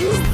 Oh.